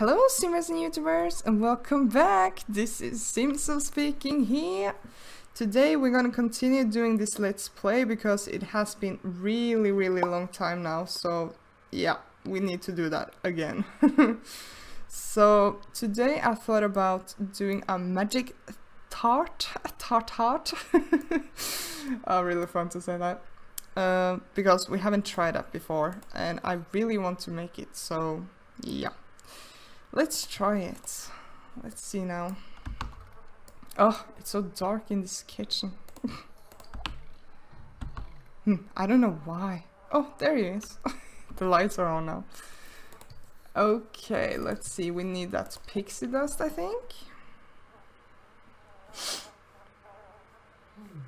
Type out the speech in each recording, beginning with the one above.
Hello streamers and YouTubers and welcome back! This is SimZo speaking here. Today we're gonna continue doing this let's play because it has been really really long time now so yeah we need to do that again. so today I thought about doing a magic tart, tart tart. oh, really fun to say that. Uh, because we haven't tried that before and I really want to make it so yeah. Let's try it. Let's see now. Oh, it's so dark in this kitchen. hmm, I don't know why. Oh, there he is. the lights are on now. Okay, let's see. We need that pixie dust, I think.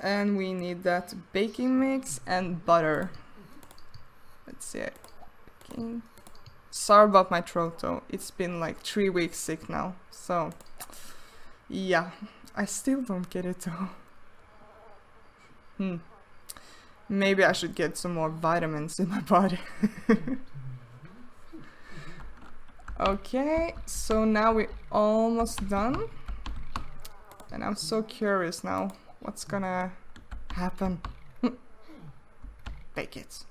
And we need that baking mix and butter. Let's see. Baking. Sorry about my throat though. It's been like three weeks sick now. So, yeah. I still don't get it though. Hmm. Maybe I should get some more vitamins in my body. okay, so now we're almost done. And I'm so curious now. What's gonna happen? Bake it.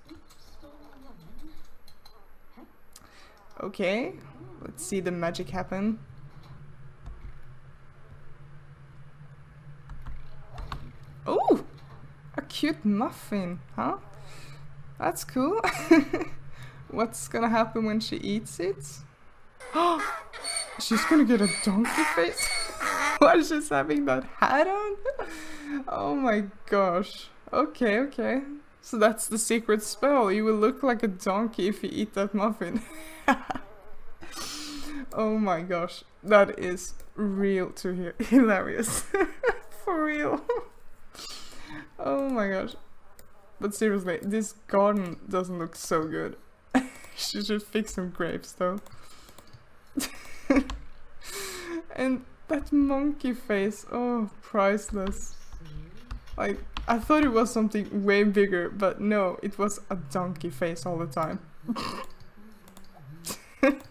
Okay, let's see the magic happen. Oh, a cute muffin, huh? That's cool. What's gonna happen when she eats it? Oh, she's gonna get a donkey face while she's having that hat on? Oh my gosh. Okay, okay. So that's the secret spell. You will look like a donkey if you eat that muffin. oh my gosh. That is real to hear. Hilarious. For real. oh my gosh. But seriously, this garden doesn't look so good. she should fix some grapes though. and that monkey face, oh, priceless. Like, I thought it was something way bigger, but no, it was a donkey face all the time. but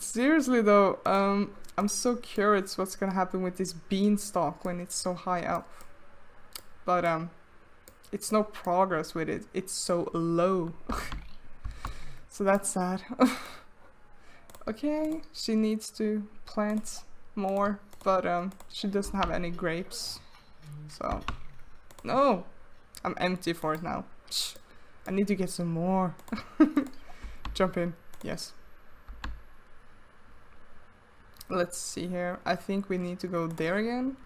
seriously though, um, I'm so curious what's gonna happen with this beanstalk when it's so high up. But um, it's no progress with it, it's so low. so that's sad. okay, she needs to plant more, but um, she doesn't have any grapes. So, no, I'm empty for it now. I need to get some more. Jump in, yes. Let's see here. I think we need to go there again.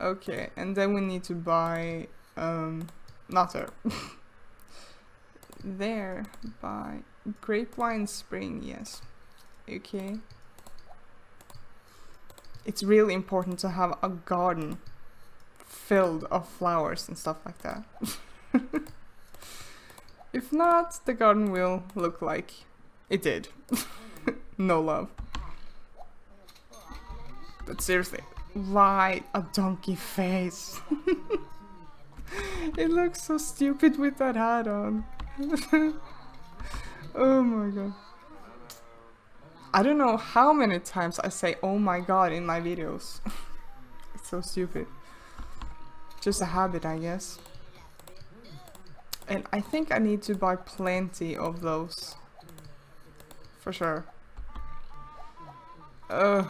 Okay, and then we need to buy, um, not there. there, buy Grapevine Spring, yes. Okay. It's really important to have a garden filled of flowers and stuff like that. if not, the garden will look like it did. no love. But seriously, why a donkey face? it looks so stupid with that hat on. oh my god. I don't know how many times I say oh my god in my videos. it's so stupid. Just a habit, I guess. And I think I need to buy plenty of those. For sure. Ugh.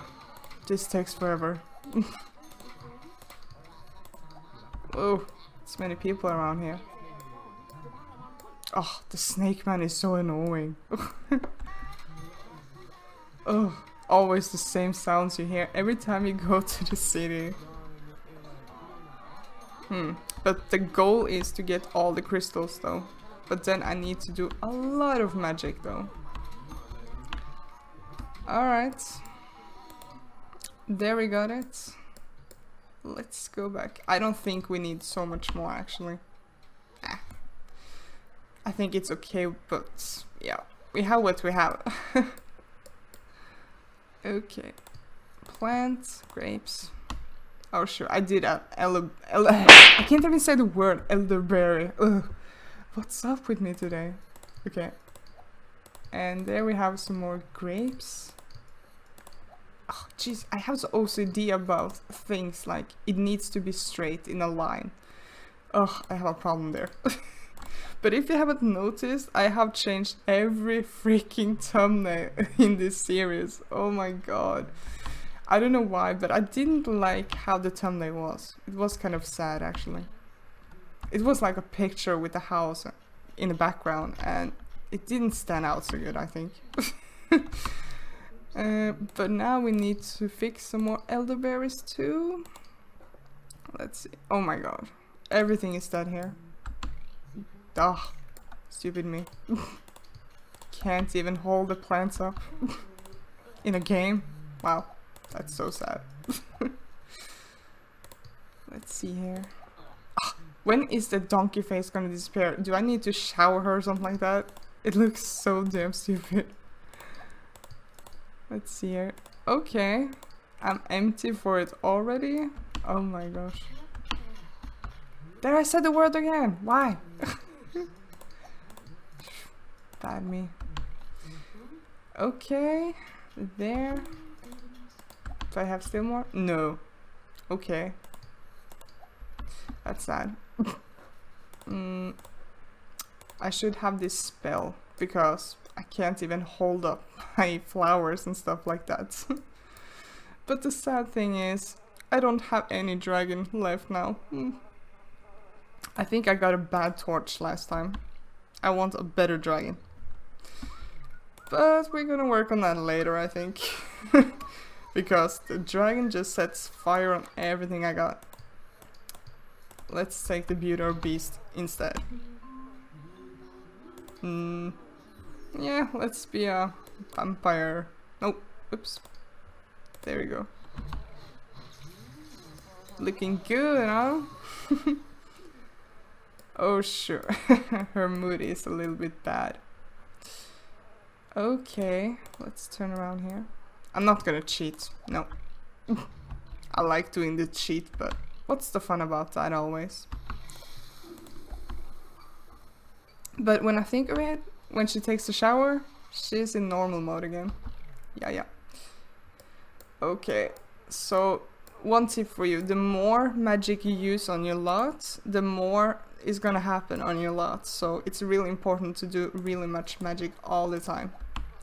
This takes forever. oh, it's many people around here. Oh, the snake man is so annoying. oh, always the same sounds you hear every time you go to the city. Hmm. But the goal is to get all the crystals though. But then I need to do a lot of magic though. Alright. There we got it. Let's go back. I don't think we need so much more actually. Ah. I think it's okay, but yeah. We have what we have. okay. Plants, grapes. Oh sure, I did a ele, ele I can't even say the word elderberry. Ugh. What's up with me today? Okay. And there we have some more grapes. Oh, jeez, I have the OCD about things like it needs to be straight in a line. Oh, I have a problem there. but if you haven't noticed, I have changed every freaking thumbnail in this series. Oh my god. I don't know why, but I didn't like how the thumbnail was. It was kind of sad actually. It was like a picture with a house in the background and it didn't stand out so good, I think. uh, but now we need to fix some more elderberries too. Let's see. Oh my god. Everything is dead here. Ugh. Stupid me. Can't even hold the plants up. in a game. Wow. That's so sad. Let's see here. When is the donkey face gonna disappear? Do I need to shower her or something like that? It looks so damn stupid. Let's see here. Okay. I'm empty for it already. Oh my gosh. There I said the word again. Why? Bad me. Okay. There. I have still more? No. Okay. That's sad. mm, I should have this spell because I can't even hold up my flowers and stuff like that. but the sad thing is, I don't have any dragon left now. Mm. I think I got a bad torch last time. I want a better dragon. But we're gonna work on that later, I think. Because the dragon just sets fire on everything I got. Let's take the beauty beast instead. Hmm. Yeah, let's be a vampire. Nope. Oops. There we go. Looking good, huh? oh, sure. Her mood is a little bit bad. Okay, let's turn around here. I'm not gonna cheat. No. I like doing the cheat, but what's the fun about that always? But when I think of it, when she takes a shower, she's in normal mode again. Yeah, yeah. Okay, so one tip for you. The more magic you use on your lot, the more is gonna happen on your lot. So it's really important to do really much magic all the time.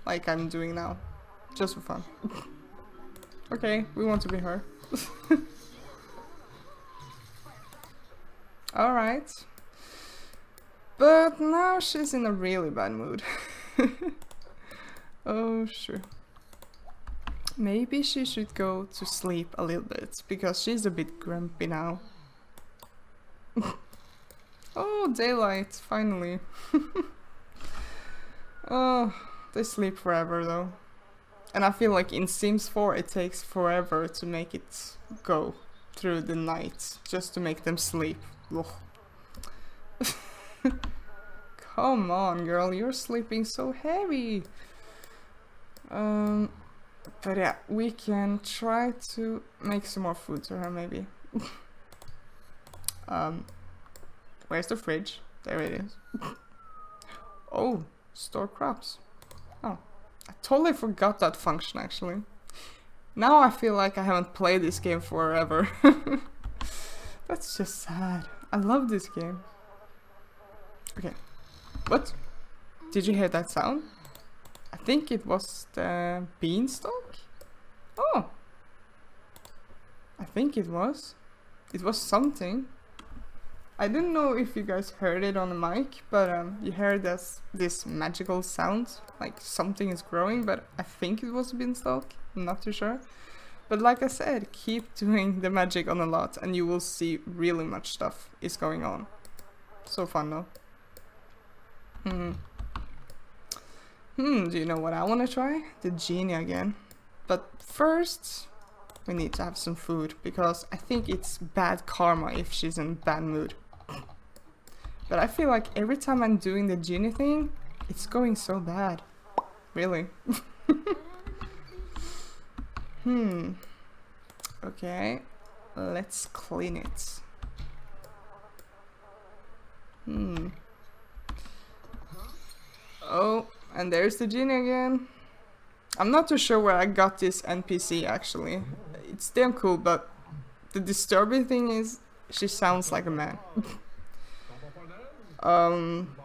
Like I'm doing now. Just for fun. okay, we want to be her. Alright. But now she's in a really bad mood. oh, sure. Maybe she should go to sleep a little bit, because she's a bit grumpy now. oh, daylight, finally. oh, they sleep forever though. And I feel like in Sims 4 it takes forever to make it go through the night, just to make them sleep. Come on, girl, you're sleeping so heavy. Um, but yeah, we can try to make some more food for her, maybe. um, where's the fridge? There it is. oh, store crops. Oh, I totally forgot that function actually. Now I feel like I haven't played this game forever. That's just sad. I love this game. Okay. What? Did you hear that sound? I think it was the beanstalk? Oh! I think it was. It was something. I didn't know if you guys heard it on the mic, but um, you heard this, this magical sound, like something is growing, but I think it was a beanstalk, I'm not too sure. But like I said, keep doing the magic on a lot and you will see really much stuff is going on. So fun though. Hmm. Hmm, do you know what I want to try? The genie again. But first, we need to have some food, because I think it's bad karma if she's in bad mood. But I feel like every time I'm doing the genie thing, it's going so bad. Really. hmm. Okay. Let's clean it. Hmm. Oh, and there's the genie again. I'm not too sure where I got this NPC actually. It's damn cool, but the disturbing thing is she sounds like a man. um,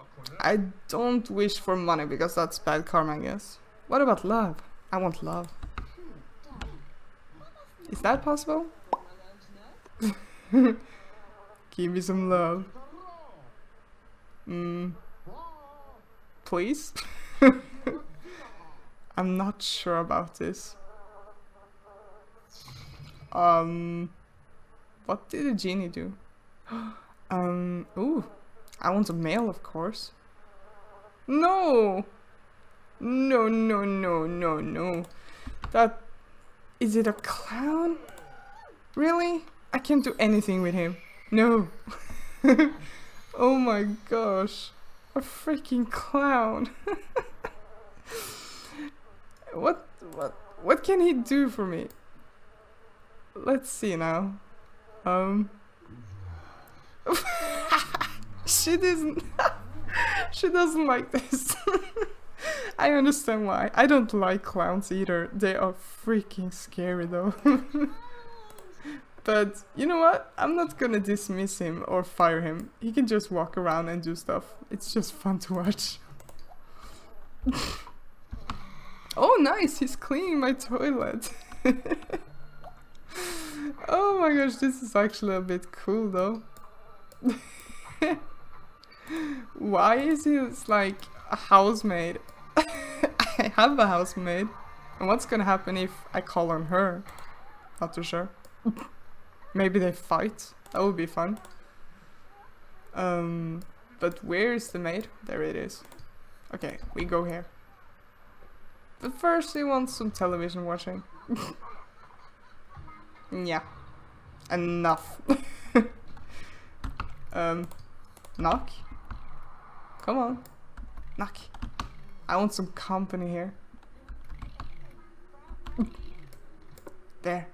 I don't wish for money because that's bad karma, I guess. What about love? I want love. Is that possible? Give me some love. Mm. Please? I'm not sure about this. Um, what did the genie do? um, ooh, I want a male, of course. No! No, no, no, no, no. That... Is it a clown? Really? I can't do anything with him. No. oh my gosh. A freaking clown. what what what can he do for me? Let's see now. Um She doesn't She doesn't like this. I understand why. I don't like clowns either. They are freaking scary though. But you know what? I'm not gonna dismiss him or fire him. He can just walk around and do stuff. It's just fun to watch. oh nice, he's cleaning my toilet. oh my gosh, this is actually a bit cool though. Why is he like a housemaid? I have a housemaid. And what's gonna happen if I call on her? Not too sure. Maybe they fight. That would be fun. Um, but where is the maid? There it is. Okay, we go here. But first we want some television watching. yeah. Enough. um, knock? Come on. Knock. I want some company here. there.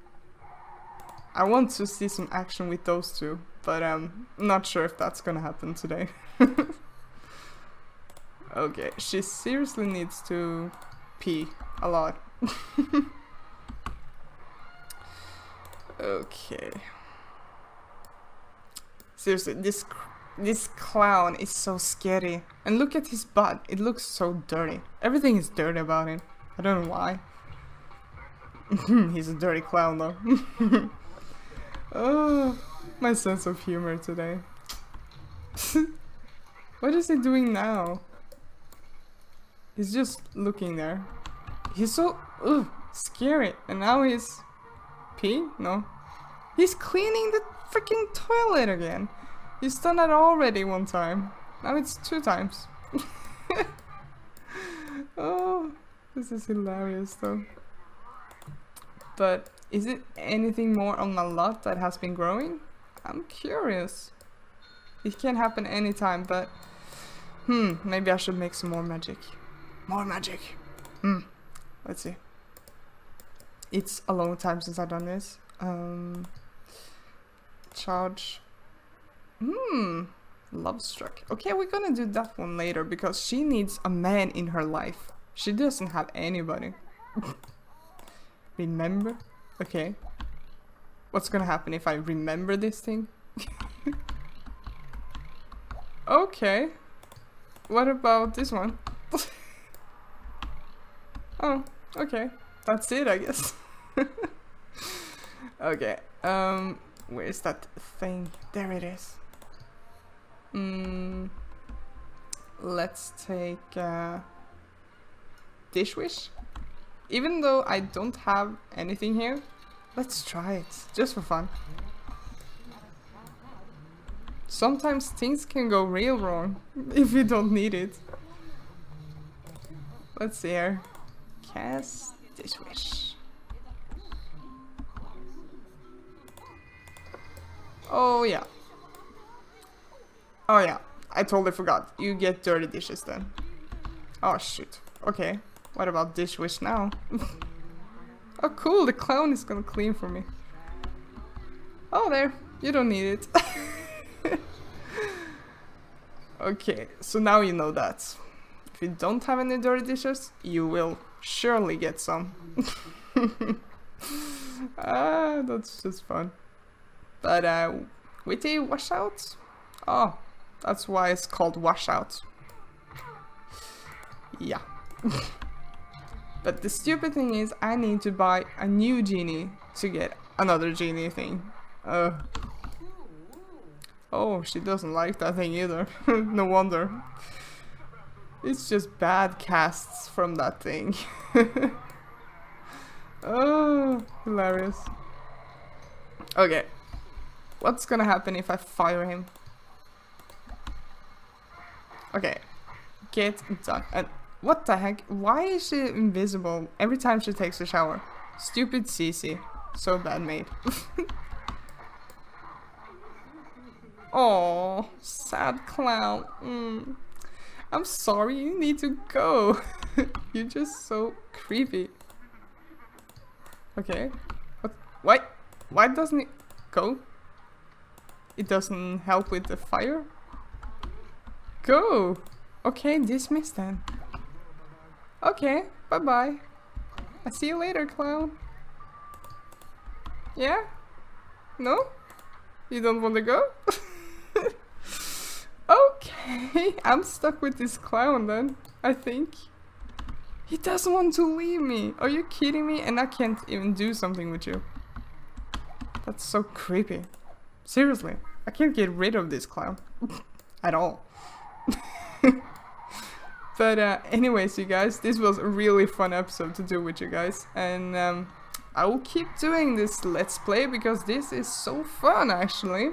I want to see some action with those two, but um, I'm not sure if that's gonna happen today. okay, she seriously needs to pee a lot. okay. Seriously, this this clown is so scary. And look at his butt, it looks so dirty. Everything is dirty about him. I don't know why. He's a dirty clown though. Oh, my sense of humor today. what is he doing now? He's just looking there. He's so ugh, scary. And now he's... Pee? No. He's cleaning the freaking toilet again. He's done that already one time. Now it's two times. oh, this is hilarious though. But is it anything more on my lot that has been growing? I'm curious. It can happen anytime, but... Hmm, maybe I should make some more magic. More magic! Hmm, let's see. It's a long time since I've done this. Um, charge. Hmm, love struck. Okay, we're gonna do that one later because she needs a man in her life. She doesn't have anybody. Remember? Okay. What's gonna happen if I remember this thing? okay. What about this one? oh, okay. That's it, I guess. okay. Um, where's that thing? There it is. Mm, let's take uh, Dish Wish. Even though I don't have anything here, let's try it, just for fun. Sometimes things can go real wrong, if you don't need it. Let's see here. Cast Dish Wish. Oh yeah. Oh yeah, I totally forgot. You get dirty dishes then. Oh shoot. Okay. What about Dish Wish now? oh cool, the clown is gonna clean for me. Oh there, you don't need it. okay, so now you know that. If you don't have any dirty dishes, you will surely get some. ah, that's just fun. But uh, witty washout? Oh, that's why it's called washout. Yeah. but the stupid thing is I need to buy a new genie to get another genie thing. Uh. Oh, she doesn't like that thing either. no wonder. It's just bad casts from that thing. oh, hilarious. Okay. What's gonna happen if I fire him? Okay. Get done. And what the heck? Why is she invisible every time she takes a shower? Stupid Cece. So bad made. Oh, sad clown. Mm. I'm sorry, you need to go. You're just so creepy. Okay. What? Why? Why doesn't it go? It doesn't help with the fire? Go! Okay, dismiss then. Okay, bye-bye. I see you later, clown. Yeah? No? You don't want to go? okay, I'm stuck with this clown then, I think. He doesn't want to leave me. Are you kidding me? And I can't even do something with you. That's so creepy. Seriously, I can't get rid of this clown. At all. but uh, anyways, you guys, this was a really fun episode to do with you guys. And um, I will keep doing this Let's Play because this is so fun actually.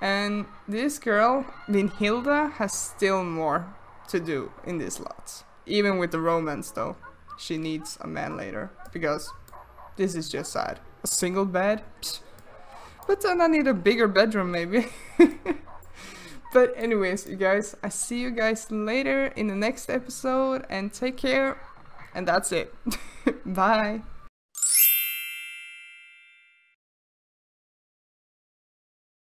And this girl, Vinhilda, has still more to do in this lot. Even with the romance though. She needs a man later. Because this is just sad. A single bed? Psst. But then I need a bigger bedroom maybe. but anyways, you guys, I see you guys later in the next episode and take care. And that's it. Bye.